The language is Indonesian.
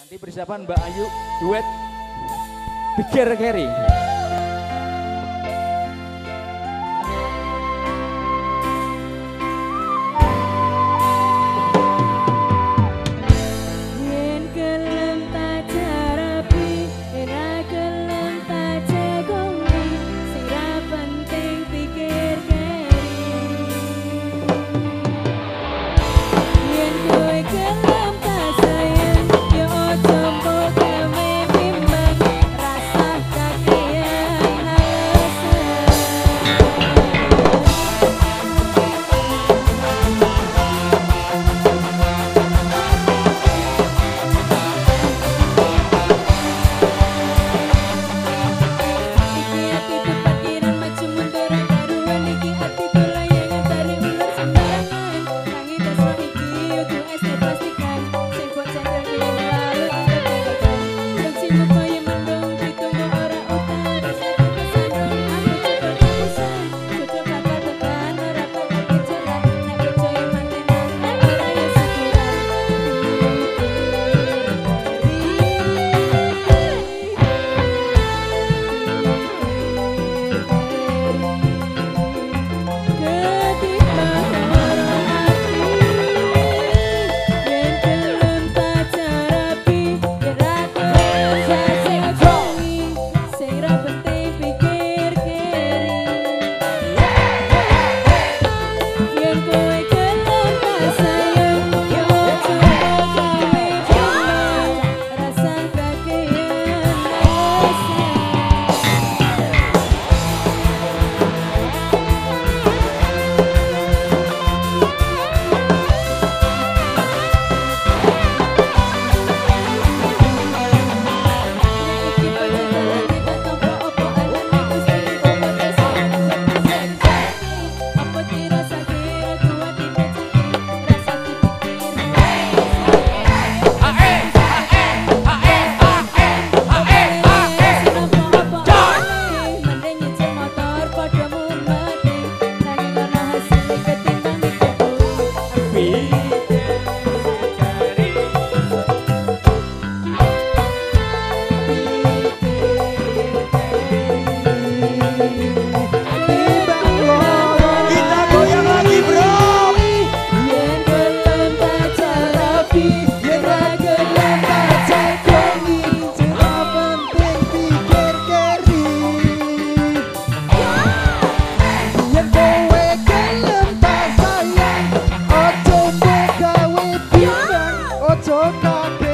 Nanti persiapan Mbak Ayu duet Pikir Carry. Yeah. Lord, not